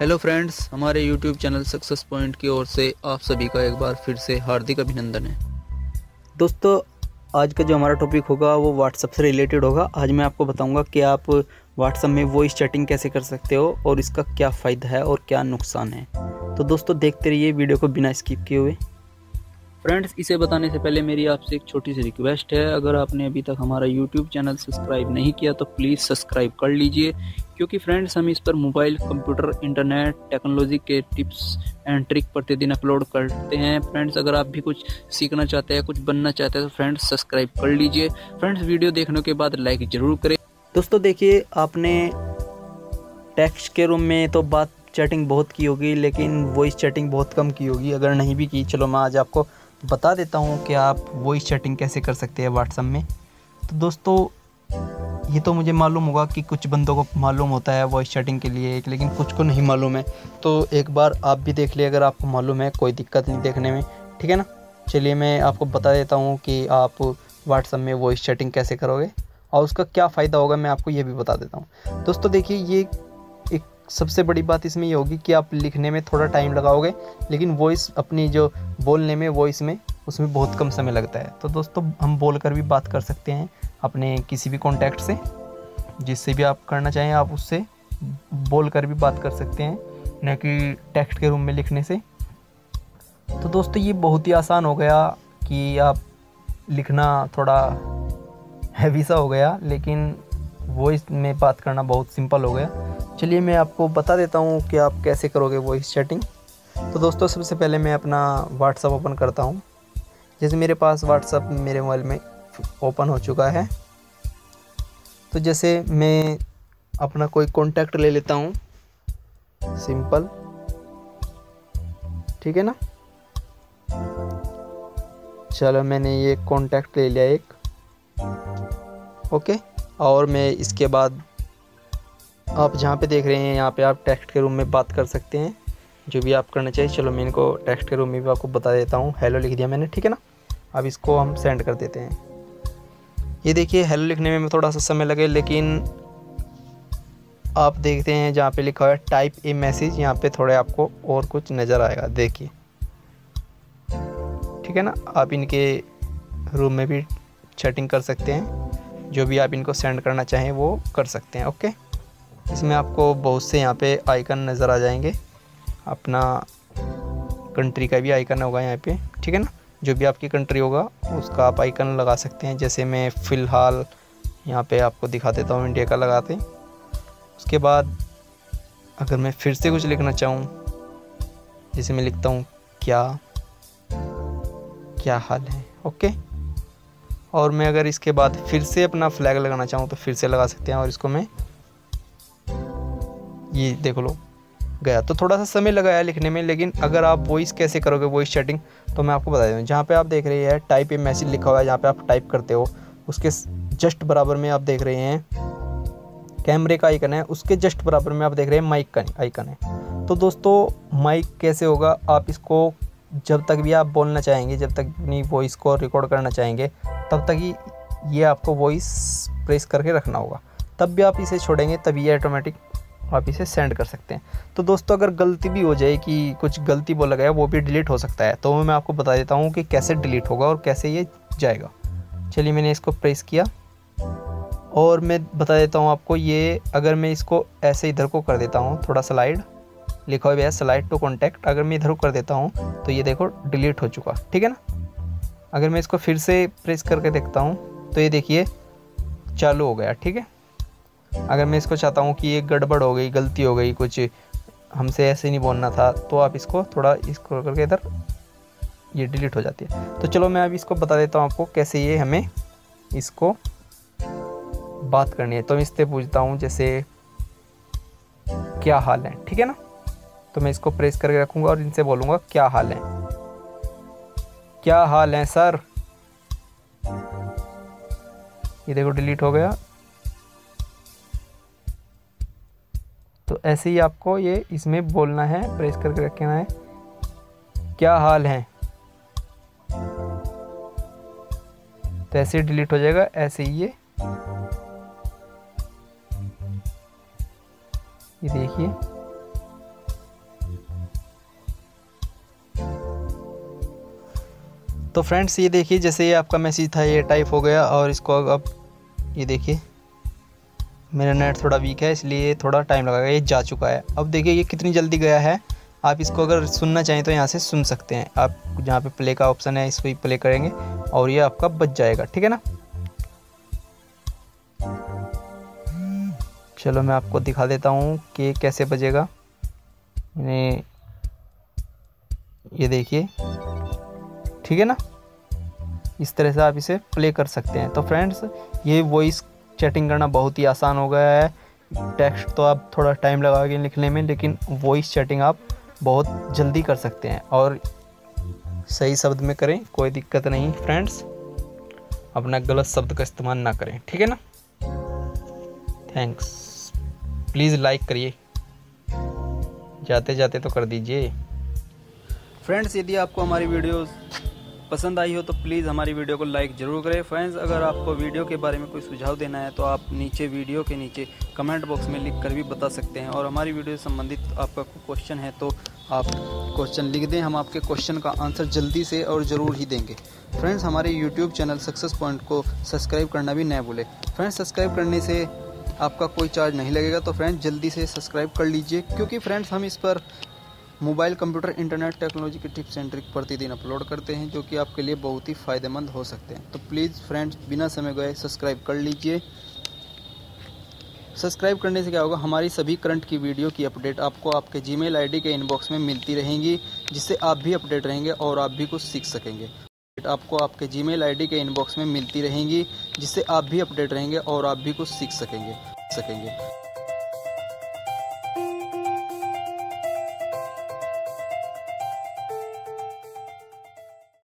Hello friends हमारे YouTube channel success point की ओर से आप सभी का एक बार फिर से हार्दिक अभिनंदन है। दोस्तों, आज का जो हमारा टॉपिक होगा वो व्हाट्सअप से रिलेटेड होगा। आज मैं आपको बताऊँगा कि आप व्हाट्सअप में वॉइस चैटिंग कैसे कर सकते हो और इसका क्या फ़ायदा है और क्या नुकसान है। तो दोस्तों, देखते रहिए वीडियो को बिना स्किप किए हुए। फ्रेंड्स इसे बताने से पहले मेरी आपसे एक छोटी सी रिक्वेस्ट है। अगर आपने अभी तक हमारा यूट्यूब चैनल सब्सक्राइब नहीं किया तो प्लीज़ सब्सक्राइब कर लीजिए। क्योंकि फ्रेंड्स हम इस पर मोबाइल कंप्यूटर इंटरनेट टेक्नोलॉजी के टिप्स एंड ट्रिक प्रतिदिन अपलोड करते हैं। फ्रेंड्स अगर आप भी कुछ सीखना चाहते हैं, कुछ बनना चाहते हैं तो फ्रेंड्स सब्सक्राइब कर लीजिए। फ्रेंड्स वीडियो देखने के बाद लाइक ज़रूर करें। दोस्तों, देखिए, आपने टेक्स्ट के रूम में तो बात चैटिंग बहुत की होगी, लेकिन वॉइस चैटिंग बहुत कम की होगी। अगर नहीं भी की, चलो मैं आज आपको बता देता हूँ कि आप वॉइस चैटिंग कैसे कर सकते हैं व्हाट्सअप में। तो दोस्तों, ये तो मुझे मालूम होगा कि कुछ बंदों को मालूम होता है वॉइस चैटिंग के लिए, लेकिन कुछ को नहीं मालूम है। तो एक बार आप भी देख लिए अगर आपको मालूम है, कोई दिक्कत नहीं देखने में, ठीक है ना? चलिए मैं आपको बता देता हूँ कि आप व्हाट्सअप में वॉइस चैटिंग कैसे करोगे, और उसका क्या फ़ायदा होगा मैं आपको ये भी बता देता हूँ। दोस्तों, देखिए, ये सबसे बड़ी बात इसमें ये होगी कि आप लिखने में थोड़ा टाइम लगाओगे, लेकिन वॉइस अपनी जो बोलने में वॉइस में, उसमें बहुत कम समय लगता है। तो दोस्तों, हम बोल कर भी बात कर सकते हैं अपने किसी भी कॉन्टैक्ट से, जिससे भी आप करना चाहें, आप उससे बोल कर भी बात कर सकते हैं, न कि टेक्स्ट के रूम में लिखने से। तो दोस्तों, ये बहुत ही आसान हो गया कि आप लिखना थोड़ा हैवी सा हो गया, लेकिन वॉइस में बात करना बहुत सिंपल हो गया। चलिए मैं आपको बता देता हूँ कि आप कैसे करोगे वॉइस चैटिंग तो दोस्तों, सबसे पहले मैं अपना व्हाट्सअप ओपन करता हूँ। जैसे मेरे पास व्हाट्सअप मेरे मोबाइल में ओपन हो चुका है। तो जैसे मैं अपना कोई कॉन्टैक्ट ले लेता हूँ। सिंपल ठीक है ना? चलो, मैंने ये कॉन्टैक्ट ले लिया एक। ओके? और मैं इसके बाद आप जहाँ पे देख रहे हैं, यहाँ पे आप टेक्स्ट के रूम में बात कर सकते हैं। जो भी आप करना चाहिए, चलो मैं इनको टेक्स्ट के रूम में भी आपको बता देता हूँ। हेलो लिख दिया मैंने, ठीक है ना? अब इसको हम सेंड कर देते हैं। ये देखिए हेलो लिखने में थोड़ा सा समय लगे, लेकिन आप देखते हैं जहाँ पे लिखा है टाइप ए मैसेज यहाँ पे थोड़े आपको और कुछ नज़र आएगा, देखिए। ठीक है ना? आप इनके रूम में भी चैटिंग कर सकते हैं। जो भी आप इनको सेंड करना चाहें, वो कर सकते हैं ओके इसमें आपको बहुत से यहाँ पे आइकन नज़र आ जाएँगे। अपना कंट्री का भी आइकन होगा यहाँ पे, ठीक है ना? जो भी आपकी कंट्री होगा, उसका आप आइकन लगा सकते हैं। जैसे मैं फ़िलहाल यहाँ पे आपको दिखा देता हूँ इंडिया का लगाते उसके बाद अगर मैं फिर से कुछ लिखना चाहूँ, जैसे मैं लिखता हूँ, क्या क्या हाल है? ओके? और मैं अगर इसके बाद फिर से अपना फ्लैग लगाना चाहूँ तो फिर से लगा सकते हैं और इसको मैं ये देख लो, गया। तो थोड़ा सा समय लगाया लिखने में, लेकिन अगर आप वॉइस कैसे करोगे वॉइस चैटिंग तो मैं आपको बता दूँ जहाँ पे आप देख रहे हैं टाइप ए मैसेज लिखा हुआ है, जहाँ पे आप टाइप करते हो, उसके जस्ट बराबर में आप देख रहे हैं कैमरे का आइकन है, उसके जस्ट बराबर में आप देख रहे हैं माइक का आइकन है। तो दोस्तों माइक कैसे होगा, आप इसको जब तक भी आप बोलना चाहेंगे, जब तक अपनी वॉइस को रिकॉर्ड करना चाहेंगे, तब तक ही ये आपको वॉइस प्रेस करके रखना होगा। तब भी आप इसे छोड़ेंगे, तभी ये ऑटोमेटिक आप इसे सेंड कर सकते हैं। तो दोस्तों, अगर गलती भी हो जाए कि कुछ गलती बोला गया, वो भी डिलीट हो सकता है। तो मैं आपको बता देता हूँ कि कैसे डिलीट होगा और कैसे ये जाएगा। चलिए, मैंने इसको प्रेस किया। और मैं बता देता हूँ आपको, ये अगर मैं इसको ऐसे इधर को कर देता हूँ, थोड़ा स्लाइड लिखा हुआ है स्लाइड टू कॉन्टैक्ट अगर मैं इधर को कर देता हूँ तो ये देखो डिलीट हो चुका। ठीक है ना? अगर मैं इसको फिर से प्रेस करके देखता हूँ तो ये देखिए, चालू हो गया। ठीक है? अगर मैं इसको चाहता हूँ कि ये गड़बड़ हो गई, गलती हो गई, कुछ हमसे ऐसे नहीं बोलना था तो आप इसको थोड़ा इसको करके इधर ये डिलीट हो जाती है। तो चलो मैं अभी इसको बता देता हूँ आपको कैसे ये हमें इसको बात करनी है। तो मैं इससे पूछता हूँ जैसे क्या हाल है, ठीक है ना? तो मैं इसको प्रेस करके रखूँगा और इनसे बोलूँगा क्या हाल है। क्या हाल है, सर? ये देखो डिलीट हो गया। तो ऐसे ही आपको ये इसमें बोलना है, प्रेस करके रखना है। क्या हाल है? तो ऐसे डिलीट हो जाएगा, ऐसे ही ये। ये देखिए। तो फ्रेंड्स, ये देखिए, जैसे ये आपका मैसेज था, ये टाइप हो गया और इसको आप ये देखिए। मेरा नेट थोड़ा वीक है, इसलिए थोड़ा टाइम लगा ये जा चुका है। अब देखिए ये कितनी जल्दी गया है। आप इसको अगर सुनना चाहें तो यहाँ से सुन सकते हैं। आप जहाँ पे प्ले का ऑप्शन है, इसको ही प्ले करेंगे और ये आपका बच जाएगा, ठीक है ना? चलो मैं आपको दिखा देता हूँ कि कैसे बजेगा। मैंने ये देखिए, ठीक है ना? इस तरह से आप इसे प्ले कर सकते हैं। तो फ्रेंड्स ये वॉइस चैटिंग करना बहुत ही आसान हो गया है। टेक्स्ट तो आप थोड़ा टाइम लगाओगे लिखने में, लेकिन वॉइस चैटिंग आप बहुत जल्दी कर सकते हैं। और सही शब्द में करें, कोई दिक्कत नहीं फ्रेंड्स अपना गलत शब्द का इस्तेमाल ना करें, ठीक है ना? थैंक्स प्लीज़ लाइक करिए। जाते जाते तो कर दीजिए। फ्रेंड्स यदि आपको हमारी वीडियो पसंद आई हो तो प्लीज़ हमारी वीडियो को लाइक ज़रूर करें। फ्रेंड्स, अगर आपको वीडियो के बारे में कोई सुझाव देना है तो आप नीचे वीडियो के नीचे कमेंट बॉक्स में लिख कर भी बता सकते हैं। और हमारी वीडियो से संबंधित आपका कोई क्वेश्चन है तो आप क्वेश्चन लिख दें। हम आपके क्वेश्चन का आंसर जल्दी से और ज़रूर ही देंगे। फ्रेंड्स, हमारे यूट्यूब चैनल सक्सेस पॉइंट को सब्सक्राइब करना भी न भूलें। फ्रेंड्स, सब्सक्राइब करने से आपका कोई चार्ज नहीं लगेगा तो फ्रेंड्स, जल्दी से सब्सक्राइब कर लीजिए। क्योंकि फ्रेंड्स, हम इस पर मोबाइल, कंप्यूटर, इंटरनेट टेक्नोलॉजी के टिप्स एंड ट्रिक प्रतिदिन अपलोड करते हैं, जो कि आपके लिए बहुत ही फ़ायदेमंद हो सकते हैं। तो प्लीज़ फ्रेंड्स बिना समय गए सब्सक्राइब कर लीजिए। सब्सक्राइब करने से क्या होगा, हमारी सभी करंट की वीडियो की अपडेट आपको आपके जीमेल आईडी के इनबॉक्स में मिलती रहेंगी, जिससे आप भी अपडेट रहेंगे और आप भी कुछ सीख सकेंगे। आपको आपके जीमेल आईडी के इनबॉक्स में मिलती रहेंगी, जिससे आप भी अपडेट रहेंगे और आप भी कुछ सीख सकेंगे सकेंगे।